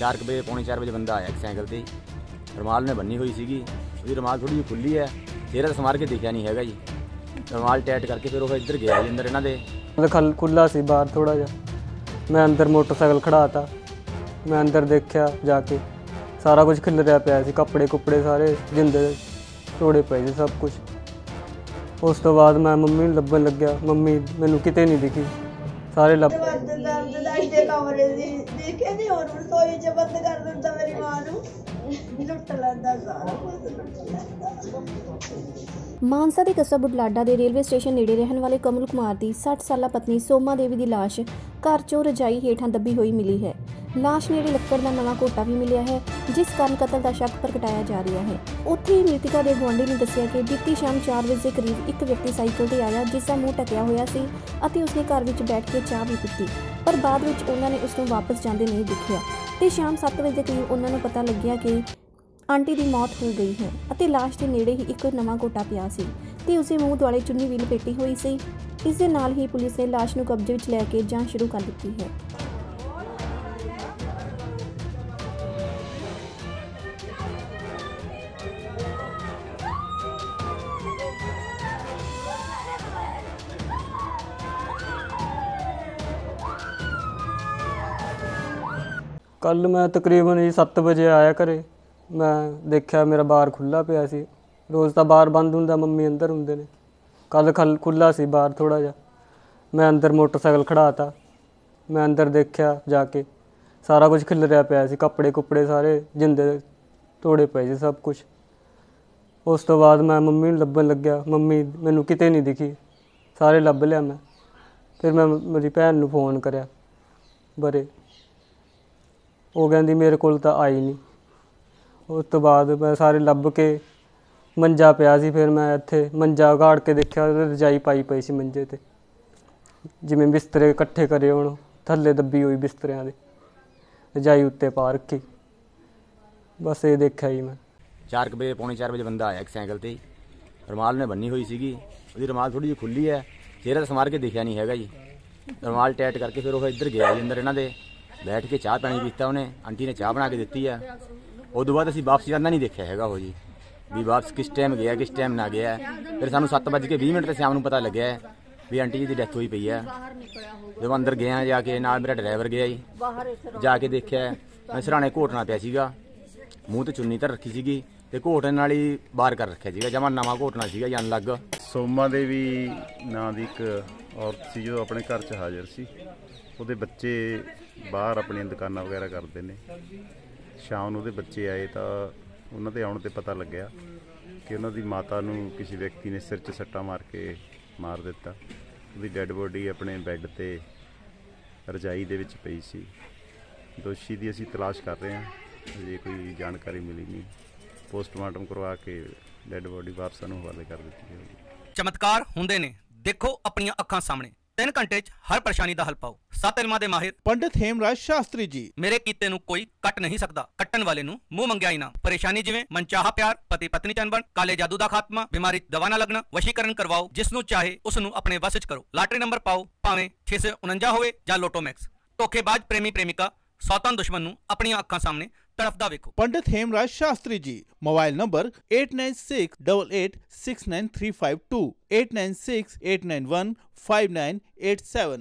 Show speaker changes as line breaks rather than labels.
4 ਵਜੇ, ਪੌਣੇ 4 ਵਜੇ ਬੰਦਾ ਆਇਆ ਇੱਕ ਸਾਈਕਲ ਤੇ। ਰਮਾਲ ਨੇ ਬੰਨੀ ਹੋਈ ਸੀਗੀ। ਉਹਦੀ ਰਮਾਲ ਥੋੜੀ ਜਿਹੀ ਖੁੱਲੀ ਹੈ। ਚਿਹਰਾ ਤਾਂ ਸਮਾਰ ਕੇ ਦੇਖਿਆ ਨਹੀਂ ਹੈਗਾ ਜੀ। ਰਮਾਲ ਟੈਟ ਕਰਕੇ ਫਿਰ ਉਹ ਇੱਧਰ ਗਿਆ ਜੀ ਅੰਦਰ ਇਹਨਾਂ ਦੇ।
ਖਲ ਖੁੱਲਾ ਸੀ ਬਾਹਰ ਥੋੜਾ ਜਿਹਾ। ਮੈਂ ਅੰਦਰ ਮੋਟਰਸਾਈਕਲ ਖੜਾਤਾ ਮੈਂ ਅੰਦਰ ਦੇਖਿਆ ਜਾ ਕੇ। ਸਾਰਾ ਕੁਝ ਖਿਲਰਿਆ ਪਿਆ ਸੀ। ਕੱਪੜੇ ਕੁੱਪੜੇ ਸਾਰੇ ਜਿੰਦੇ ਤੋੜੇ ਪਏ ਸੀ ਸਭ ਕੁਝ ਉਸ ਤੋਂ ਬਾਅਦ ਮੈਂ ਮੰਮੀ ਨੂੰ ਲੱਭਣ ਲੱਗਿਆ। ਮੰਮੀ ਮੈਨੂੰ ਕਿਤੇ ਨਹੀਂ ਦਿਖੀ। ਸਾਰੇ ਲੱਭ
ਦਰਦ ਦਰਦ ਦਾ ਇੱਥੇ ਕਮਰੇ ਦੀ ਦੇਖੇ ਨਹੀਂ ਹੁਣ ਰਸੋਈ ਚ ਬੰਦ ਕਰ ਦਿੰਦਾ ਮੇਰੀ ਮਾਂ ਨੂੰ। ਲੁੱਟ ਲੈਂਦਾ ਸਾਰਾ ਕੁਝ ਲੁੱਟ ਲੈਂਦਾ।
ਮਾਨਸਾ ਦੇ ਕਸਬਾ ਬੁਢਲਾਡਾ ਦੇ ਰੇਲਵੇ ਸਟੇਸ਼ਨ ਨੇੜੇ ਰਹਿਣ ਵਾਲੇ ਕਮਲ ਕੁਮਾਰ ਦੀ 60 ਸਾਲਾ ਪਤਨੀ ਸੋਮਾ ਦੇਵੀ ਦੀ ਲਾਸ਼ ਘਰ ਚੋਂ ਰਜਾਈ ਹੇਠਾਂ ਦੱਬੀ ਹੋਈ ਮਿਲੀ ਹੈ। ਲਾਸ਼ ਨੇੜੇ ਲੱਕੜ ਦਾ ਨਵਾਂ ਕੋਟਾ ਵੀ ਮਿਲਿਆ ਹੈ, ਜਿਸ ਕਾਰਨ ਕਤਲ ਦਾ ਸ਼ੱਕ ਪ੍ਰਗਟਾਇਆ ਜਾ ਰਿਹਾ ਹੈ। ਉੱਥੇ ਹੀ ਮ੍ਰਿਤਕਾ ਦੇ ਗੁਆਂਢੀ ਨੇ ਦੱਸਿਆ ਕਿ ਬੀਤੀ ਸ਼ਾਮ 4 ਵਜੇ ਦੇ ਕਰੀਬ ਇੱਕ ਵਿਅਕਤੀ ਸਾਈਕਲ ਤੇ ਆਇਆ, ਜਿਸ ਦਾ ਮੂੰਹ ਟਕਿਆ ਹੋਇਆ ਸੀ ਅਤੇ ਉਸਨੇ ਘਰ ਵਿੱਚ ਬੈਠ ਕੇ ਚਾਹ ਵੀ ਪੀਤੀ, ਪਰ ਬਾਅਦ ਵਿੱਚ ਉਹਨਾਂ ਨੇ ਉਸ ਨੂੰ ਵਾਪਸ ਜਾਂਦੇ ਨਹੀਂ ਦੇਖਿਆ। ਤੇ ਸ਼ਾਮ 7 ਵਜੇ ਦੇ ਕਰੀਬ ਉਹਨਾਂ ਨੂੰ ਪਤਾ ਲੱਗਿਆ ਕਿ ਆਂਟੀ ਦੀ ਮੌਤ ਹੋ ਗਈ ਹੈ ਅਤੇ ਲਾਸ਼ ਦੇ ਨੇੜੇ ਹੀ ਇੱਕ ਨਵਾਂ ਕੋਟਾ ਪਿਆ ਸੀ ਤੇ ਉਸੇ ਮੂੰਹ ਦੁਆਲੇ ਚੁੰਨੀ ਵੀ ਲਪੇਟੀ ਹੋਈ ਸੀ। ਇਸ ਦੇ ਨਾਲ ਹੀ ਪੁਲਿਸ ਨੇ ਲਾਸ਼ ਨੂੰ ਕਬਜ਼ੇ ਵਿੱਚ ਲੈ ਕੇ ਜਾਂਚ ਸ਼ੁਰੂ ਕਰ ਦਿੱਤੀ ਹੈ।
ਕੱਲ ਮੈਂ ਤਕਰੀਬਨ ਜੀ 7 ਵਜੇ ਆਇਆ ਘਰੇ। ਮੈਂ ਦੇਖਿਆ ਮੇਰਾ ਬਾਰ ਖੁੱਲਾ ਪਿਆ ਸੀ। ਰੋਜ਼ ਤਾਂ ਬਾਰ ਬੰਦ ਹੁੰਦਾ, ਮੰਮੀ ਅੰਦਰ ਹੁੰਦੇ ਨੇ। ਕੱਲ ਖਲ ਖੁੱਲਾ ਸੀ ਬਾਰ ਥੋੜਾ ਜਿਹਾ। ਮੈਂ ਅੰਦਰ ਮੋਟਰਸਾਈਕਲ ਖੜਾਤਾ ਮੈਂ ਅੰਦਰ ਦੇਖਿਆ ਜਾ ਕੇ। ਸਾਰਾ ਕੁਝ ਖਿਲਰਿਆ ਪਿਆ ਸੀ, ਕੱਪੜੇ ਕੁੱਪੜੇ ਸਾਰੇ ਜਿੰਦੇ ਤੋੜੇ ਪਏ ਸੀ ਸਭ ਕੁਝ ਉਸ ਤੋਂ ਬਾਅਦ ਮੈਂ ਮੰਮੀ ਨੂੰ ਲੱਭਣ ਲੱਗਿਆ। ਮੰਮੀ ਮੈਨੂੰ ਕਿਤੇ ਨਹੀਂ ਦਿਖੀ। ਸਾਰੇ ਲੱਭ ਲਿਆ ਮੈਂ। ਫਿਰ ਮੈਂ, ਮੇਰੀ ਭੈਣ ਨੂੰ ਫੋਨ ਕਰਿਆ। ਬਰੇ ਉਹ ਕਹਿੰਦੀ ਮੇਰੇ ਕੋਲ ਤਾਂ ਆਈ ਨਹੀਂ। ਉਸ ਤੋਂ ਬਾਅਦ ਮੈਂ ਸਾਰੇ ਲੱਭ ਕੇ ਮੰਜਾ ਪਿਆ ਸੀ, ਫਿਰ ਮੈਂ ਇੱਥੇ ਮੰਜਾ ਉਗਾੜ ਕੇ ਦੇਖਿਆ, ਉਹਦੇ ਰਜਾਈ ਪਾਈ ਪਈ ਸੀ ਮੰਜੇ ਤੇ। ਜਿਵੇਂ ਬਿਸਤਰੇ ਇਕੱਠੇ ਕਰੇ ਹੋਣ, ਥੱਲੇ ਦੱਬੀ ਹੋਈ ਬਿਸਤਰਿਆਂ ਦੇ। ਰਜਾਈ ਉੱਤੇ ਪਾ ਰੱਖੀ। ਬਸ ਇਹ ਦੇਖਿਆ ਜੀ ਮੈਂ।
4 ਵਜੇ, ਪੌਣੇ 4 ਵਜੇ ਬੰਦਾ ਆਇਆ ਇੱਕ ਸਾਈਕਲ ਤੇ। ਰਮਾਲ ਨੇ ਬੰਨੀ ਹੋਈ ਸੀਗੀ। ਉਹਦੀ ਰਮਾਲ ਥੋੜੀ ਜਿਹੀ ਖੁੱਲੀ ਹੈ। ਚਿਹਰਾ ਤਾਂ ਸਮਾਰ ਕੇ ਦਿਖਿਆ ਨਹੀਂ ਹੈਗਾ ਜੀ। ਰਮਾਲ ਟੈਟ ਕਰਕੇ ਫਿਰ ਉਹ ਇੱਧਰ ਗਿਆ ਜੀ ਅੰਦਰ ਇਹਨਾਂ ਦੇ। ਬੈਠ ਕੇ ਚਾਹ ਪਾਣੀ ਪੀਤਾ ਉਹਨੇ, ਆਂਟੀ ਨੇ ਚਾਹ ਬਣਾ ਕੇ ਦਿੱਤੀ ਆ। ਉਦੋਂ ਬਾਅਦ ਅਸੀਂ ਵਾਪਸ ਜਾਂਦਾ ਨਹੀਂ ਦੇਖਿਆ ਹੈਗਾ ਉਹ ਜੀ। ਵੀ ਵਾਪਸ ਕਿਸ ਟਾਈਮ ਗਿਆ, ਕਿਸ ਟਾਈਮ ਨਾ ਗਿਆ। ਫਿਰ ਸਾਨੂੰ 7:20 ਮਿੰਟ ਤੇ ਸ਼ਾਮ ਨੂੰ ਪਤਾ ਲੱਗਿਆ ਵੀ ਆਂਟੀ ਜੀ ਦੀ ਡੈਥ ਹੋਈ ਪਈ ਹੈ ਜਦੋਂ ਅੰਦਰ ਗਿਆ ਜਾ ਕੇ ਨਾਲ ਮੇਰਾ ਡਰਾਈਵਰ ਗਿਆ ਜੀ। ਜਾ ਕੇ ਦੇਖਿਆ, ਮੈਂ ਸਰਾਣੇ ਘੋਟਣਾ ਪਿਆ ਸੀਗਾ। ਮੂੰਹ ਤੇ ਚੁੰਨੀ ਧਰ ਰੱਖੀ ਸੀਗੀ ਤੇ ਘੋਟਣ ਨਾਲ ਹੀ ਬਾਹਰ ਕਰ ਰੱਖਿਆ ਸੀਗਾ, ਜਮਾ ਨਵਾਂ ਘੋਟਣਾ ਸੀਗਾ ਯਾਨ ਲੱਗ।
ਸੋਮਾ ਦੇਵੀ ਨਾਂ ਦੀ ਇੱਕ ਔਰਤ ਸੀ ਜੋ ਆਪਣੇ ਘਰ 'ਚ ਹਾਜ਼ਰ ਸੀ। ਉਹਦੇ ਬੱਚੇ ਬਾਹਰ ਆਪਣੀਆਂ ਦੁਕਾਨਾਂ ਵਗੈਰਾ ਕਰਦੇ ਨੇ। ਸ਼ਾਮ ਨੂੰ ਉਹਦੇ ਬੱਚੇ ਆਏ ਤਾਂ ਉਹਨਾਂ ਦੇ ਆਉਣ ਤੇ ਪਤਾ ਲੱਗਿਆ ਕਿ ਉਹਨਾਂ ਦੀ ਮਾਤਾ ਨੂੰ ਕਿਸੇ ਵਿਅਕਤੀ ਨੇ ਸਿਰ 'ਚ ਸੱਟਾ ਮਾਰ ਕੇ ਮਾਰ ਦਿੱਤਾ। ਉਹਦੀ ਡੈੱਡ ਬੋਡੀ ਆਪਣੇ ਬੈੱਡ ਤੇ ਰਜਾਈ ਦੇ ਵਿੱਚ ਪਈ ਸੀ। ਦੋਸ਼ੀ ਦੀ ਅਸੀਂ ਤਲਾਸ਼ ਕਰ ਰਹੇ ਹਾਂ। ਅਜੇ ਕੋਈ ਜਾਣਕਾਰੀ ਮਿਲੀ ਨਹੀਂ। ਪੋਸਟਮਾਰਟਮ ਕਰਵਾ ਕੇ ਡੈੱਡ ਬੋਡੀ ਵਾਰਸਾਂ ਨੂੰ ਹਵਾਲੇ ਕਰ ਦਿੱਤੀ ਜਾਵੇਗੀ
ਚਮਤਕਾਰ ਹੁੰਦੇ ਨੇ। ਦੇਖੋ ਆਪਣੀਆਂ ਅੱਖਾਂ ਸਾਹਮਣੇ। 3 ਘੰਟੇ 'ਚ ਹਰ ਪਰੇਸ਼ਾਨੀ ਦਾ ਹੱਲ ਪਾਓ। ਸੱਤ ਇਲਮਾਂ ਦੇ ਮਾਹਿਰ
ਪੰਡਿਤ ਹੇਮਰਾਜ ਸ਼ਾਸਤਰੀ ਜੀ।
ਮੇਰੇ ਕੀਤੇ ਨੂੰ ਕੋਈ ਕੱਟ ਨਹੀਂ ਸਕਦਾ। ਕੱਟਣ ਵਾਲੇ ਨੂੰ ਮੂੰਹ ਮੰਗਿਆ ਇਨਾਮ। ਪਰੇਸ਼ਾਨੀ ਜਿਵੇਂ ਮਨਚਾਹਾ ਪਿਆਰ ਪਤੀ ਪਤਨੀ ਚ ਅਣਬਣ ਕਾਲੇ ਜਾਦੂ ਦਾ ਖਾਤਮਾ ਬਿਮਾਰੀ 'ਚ ਦਵਾ ਨਾ ਲੱਗਣਾ ਵਸ਼ੀਕਰਨ ਕਰਵਾਓ ਜਿਸ ਨੂੰ ਚਾਹੇ ਉਸ ਨੂੰ ਆਪਣੇ ਵਸ 'ਚ ਕਰੋ। ਲਾਟਰੀ ਨੰਬਰ ਪਾਓ ਭਾਵੇਂ 649 ਹੋਵੇ ਜਾਂ ਲੋਟੋ ਮੈਕਸ ਧੋਖੇਬਾਜ਼ ਪ੍ਰੇਮੀ ਪ੍ਰੇਮਿਕਾ ਸੌਤਨ ਦੁਸ਼ਮਣ ਨੂੰ ਆਪਣੀਆਂ ਅੱਖਾਂ ਸਾਹਮਣੇ ਤੜਫਦਾ ਵੇਖੋ
ਪੰਡਿਤ ਹੇਮਰਾਜ ਸ਼ਾਸਤਰੀ ਜੀ ਮੋਬਾਈਲ ਨੰਬਰ 8968869352 8968915987